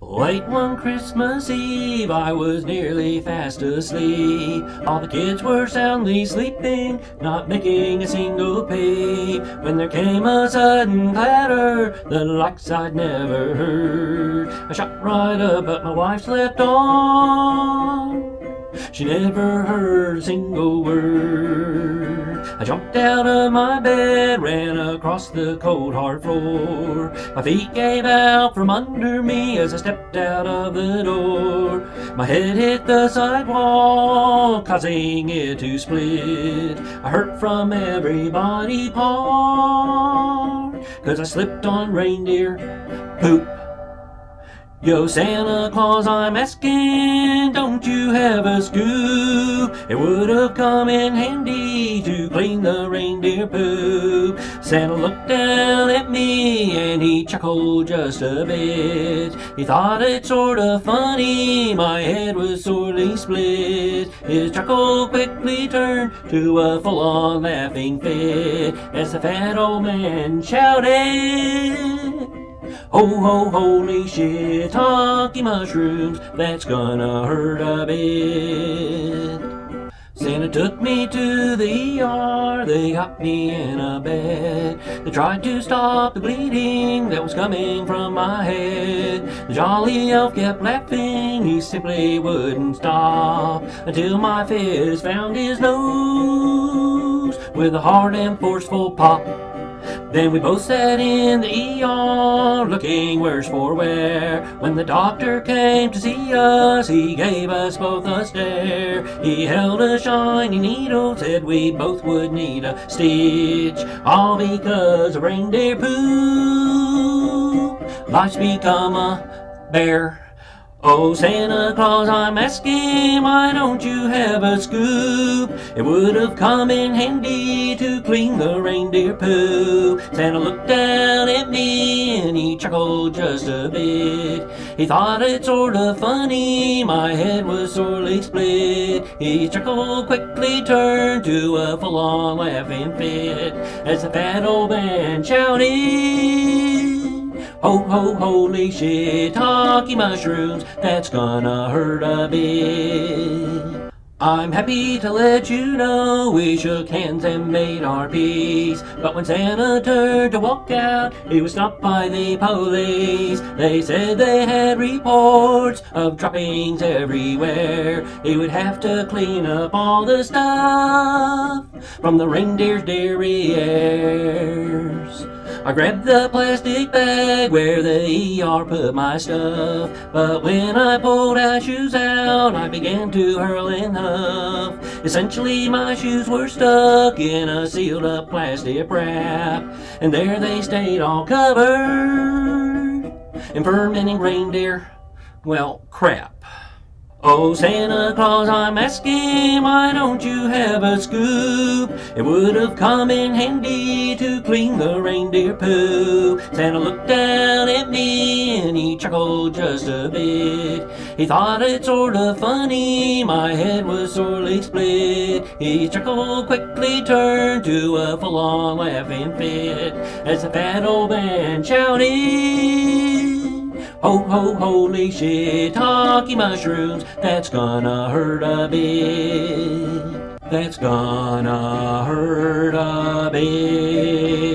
Late one Christmas Eve, I was nearly fast asleep. All the kids were soundly sleeping, not making a single peep. When there came a sudden clatter, the likes I'd never heard. I shot right up, but my wife slept on. She never heard a single word. I jumped out of my bed, ran across the cold hard floor. My feet gave out from under me as I stepped out of the door. My head hit the sidewalk, causing it to split. I hurt from every body part, cause I slipped on reindeer poop. Yo, Santa Claus, I'm asking, don't you have a scoop? It would have come in handy to clean the reindeer poop. Santa looked down at me and he chuckled just a bit. He thought it sort of funny, my head was sorely split. His chuckle quickly turned to a full-on laughing fit as the fat old man shouted. Ho ho holy shiitake mushrooms, that's gonna hurt a bit. Santa took me to the ER, they got me in a bed. They tried to stop the bleeding that was coming from my head. The jolly elf kept laughing, he simply wouldn't stop until my fist found his nose with a hard and forceful pop. Then we both sat in the ER, looking worse for wear. When the doctor came to see us, he gave us both a stare. He held a shiny needle, said we both would need a stitch. All because of reindeer poop. Life's become a bear. Oh, Santa Claus, I'm asking, why don't you have a scoop? It would have come in handy to clean the reindeer poo. Santa looked down at me and he chuckled just a bit. He thought it sort of funny, my head was sorely split. He chuckled quickly turned to a full-on laughing fit as the fat old man shouted. Ho ho holy shiitake mushrooms, that's gonna hurt a bit. I'm happy to let you know we shook hands and made our peace. But when Santa turned to walk out, he was stopped by the police. They said they had reports of droppings everywhere. He would have to clean up all the stuff from the reindeer's derrieres. I grabbed the plastic bag where the ER put my stuff. But when I pulled our shoes out, I began to hurl and huff. Essentially, my shoes were stuck in a sealed up plastic wrap. And there they stayed all covered in fermenting reindeer, well, crap. Oh, Santa Claus, I'm asking, why don't you have a scoop? It would have come in handy to clean the reindeer poo. Santa looked down at me and he chuckled just a bit. He thought it sort of funny, my head was sorely split. He chuckled quickly turned to a full-on laughing fit as the fat old man shouted. Ho ho holy shiitake mushrooms, that's gonna hurt a bit. That's gonna hurt a bit.